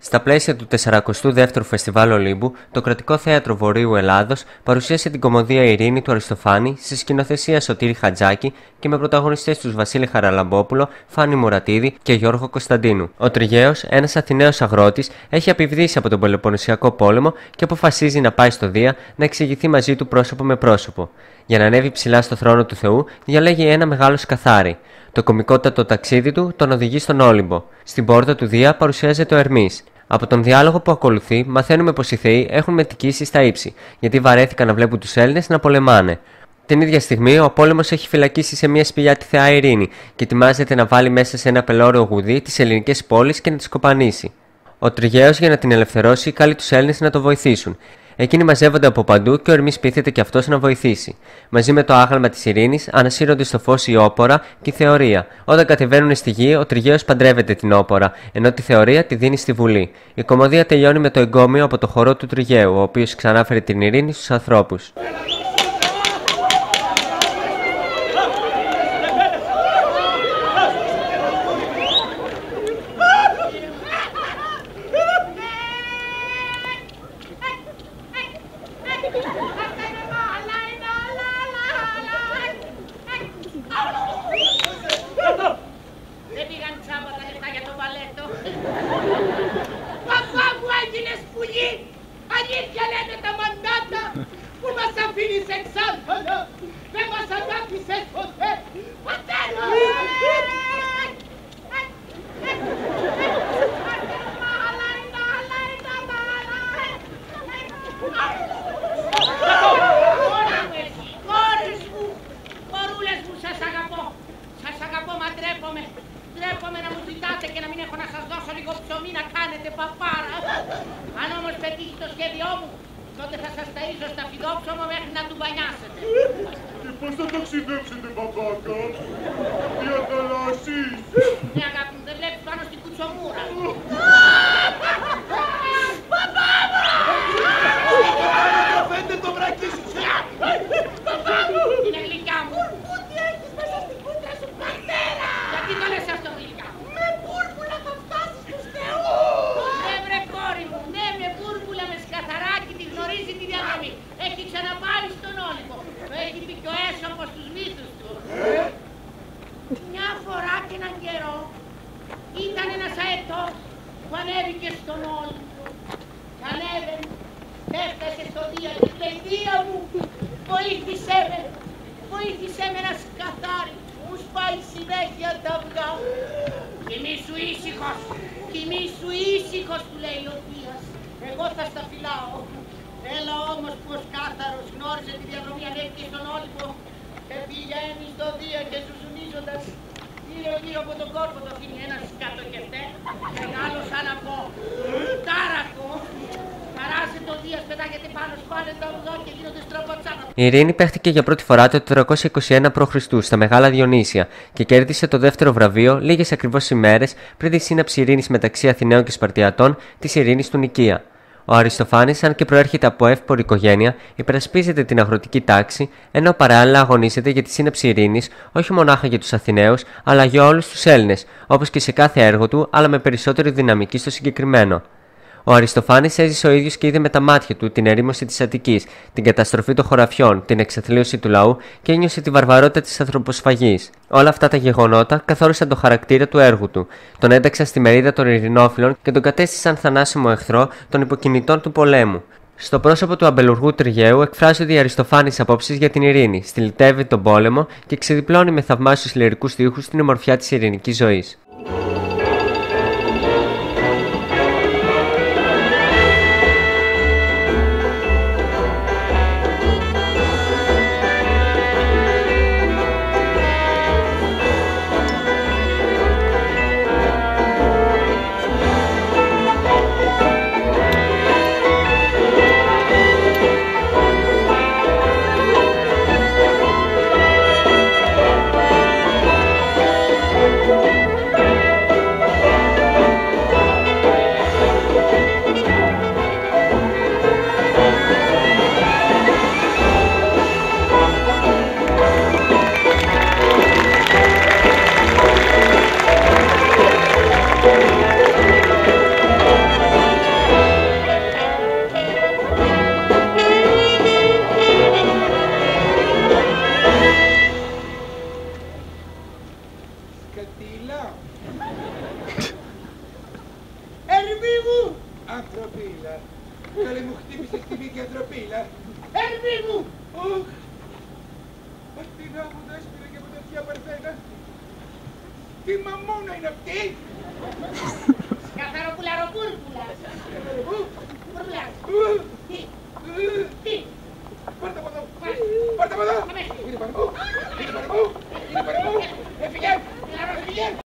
Στα πλαίσια του 42ου Φεστιβάλ Ολύμπου, το Κρατικό Θέατρο Βορείου Ελλάδος παρουσίασε την κομμωδία Ειρήνη του Αριστοφάνη στη σκηνοθεσία Σωτήρη Χατζάκη και με πρωταγωνιστές τους Βασίλη Χαραλαμπόπουλο, Φάνη Μουρατίδη και Γιώργο Κωνσταντίνου. Ο Τριγαίο, ένας Αθηναίος αγρότης, έχει επιβδίσει από τον Πελοποννησιακό πόλεμο και αποφασίζει να πάει στο Δία να εξηγηθεί μαζί του πρόσωπο με πρόσωπο. Για να ανέβει ψηλά στο θρόνο του Θεού, διαλέγει ένα μεγάλο σκαθάρι. Το κομικότατο ταξίδι του τον οδηγεί στον Όλυμπο. Στην πόρτα του Δία παρουσιάζεται ο Ερμής. Από τον διάλογο που ακολουθεί, μαθαίνουμε πως οι Θεοί έχουν μετικήσει στα ύψη, γιατί βαρέθηκαν να βλέπουν τους Έλληνες να πολεμάνε. Την ίδια στιγμή, ο πόλεμος έχει φυλακίσει σε μια σπηλιά τη Θεά Ειρήνη και ετοιμάζεται να βάλει μέσα σε ένα πελώριο γουδί τις ελληνικές πόλεις και να τις κοπανίσει. Ο Τριγαίο για να την ελευθερώσει καλεί τους Έλληνες να το βοηθήσουν. Εκείνοι μαζεύονται από παντού και ο Ερμής πείθεται και αυτός να βοηθήσει. Μαζί με το άγαλμα της ειρήνης ανασύρονται στο φως η όπορα και η θεωρία. Όταν κατεβαίνουν στη γη, ο Τριγαίο παντρεύεται την όπορα, ενώ τη θεωρία τη δίνει στη βουλή. Η κομμωδία τελειώνει με το εγκόμιο από το χορό του Τριγαίου, ο οποίος ξανάφερε την ειρήνη στους ανθρώπους. Δεν πήγαν τσάμπα τα λεφτά για το βαλέτο. Παπά μου έγινες πουλί. Αλήθεια λένε τα μαντάτα που μας αφήνεις εξάρτητα. Δεν μας αγάπησες ποτέ. Πατέρα! Κόρες μου, κορούλες μου, σας αγαπώ. Σας αγαπώ, μα ντρέπομαι. Ντρέπομαι να μου ζητάτε και να μην έχω να σας δώσω λίγο ψωμί να κάνετε παπάρα. Αν όμως πετύχει το σχέδιό μου, τότε θα σας ταΐζω στα φιδόψωμο μέχρι να του μπανιάσετε. Και πώς θα ταξιδέψετε, παπάκα, τι ανταλλάσσεις. Ναι, αγάπη μου, δεν βλέπεις πάνω στην κουτσομούρα. Φαίνεται το βρακί σου. Είναι γλυκιά μου. Τι έχεις μέσα στην κούτρα σου, πατέρα. Γιατί το λες αυτό, γλυκιά μου. Με μπούρμπουλα θα φτάσεις στους θεούς. Ναι, βρε κόρη μου, ναι, με μπούρμπουλα, με σκαθαράκι, τη γνωρίζει τη διαδρομή. Έχει ξαναπάρει στον Όλυμπο. Το έχει πει και ο έσωπος στους μύθους του. Μια φορά και έναν καιρό ήταν ένας αετός που ανέβηκε στον Όλυμπο. Και ανέβαινε, έφτασε στο Δία και λέει Δία μου, βοήθησέ με, βοήθησέ με να σκαθάρι, μου σπάει συνέχεια τα αυγά. Κοιμήσου ήσυχος, κοιμήσου ήσυχος του λέει ο Δίας, εγώ θα στα φυλάω. Έλα όμως που ο σκάθαρος γνώρισε τη διαδρομή ανέβηκε στον Όλυμπο και πηγαίνει στο Δία και ζουζουνίζοντας γύρω γύρω από τον κόρπο το αφήνει ένας σκατοκεφτέ, μεγάλο σαν από τάρακο. Παράζει το Δίας, πετάγεται πάνω, σπάνε τα ουδό και γίνονται στραπατσάνα. Η Ειρήνη παίχτηκε για πρώτη φορά το 421 π.Χ. στα Μεγάλα Διονύσια και κέρδισε το δεύτερο βραβείο λίγες ακριβώς ημέρες πριν τη σύναψη ειρήνης μεταξύ Αθηναίων και Σπαρτιατών της Ειρήνης του Νικία. Ο Αριστοφάνης, αν και προέρχεται από εύπορη οικογένεια, υπερασπίζεται την αγροτική τάξη, ενώ παράλληλα αγωνίζεται για τη σύναψη ειρήνης όχι μονάχα για τους Αθηναίους, αλλά για όλους τους Έλληνες, όπως και σε κάθε έργο του, αλλά με περισσότερη δυναμική στο συγκεκριμένο. Ο Αριστοφάνης έζησε ο ίδιος και είδε με τα μάτια του την ερήμωση της Αττικής, την καταστροφή των χωραφιών, την εξαθλίωση του λαού και ένιωσε τη βαρβαρότητα της ανθρωποσφαγή. Όλα αυτά τα γεγονότα καθόρισαν το χαρακτήρα του έργου του, τον ένταξαν στη μερίδα των ειρηνόφιλων και τον κατέστησαν θανάσιμο εχθρό των υποκινητών του πολέμου. Στο πρόσωπο του αμπελουργού Τριγαίου εκφράζει ο Αριστοφάνης απόψεις για την ειρήνη, στυλιτεύει τον πόλεμο και ξεδιπλώνει με θαυμάσιους λυρικούς τείχου την ομορφιά της ειρηνικής ζωής. Κατήλα. Ερμή μου! Ανθρωπίλα. Καλέ μου χτύπησες στη μύκη ανθρωπίλα. Ερμή μου! Ωχ. Αυτή να μου δέσποιρα και με τέτοια παρθένα. Τι μαμούνα είναι αυτή. Καθαροπουλαροπούρπουλα.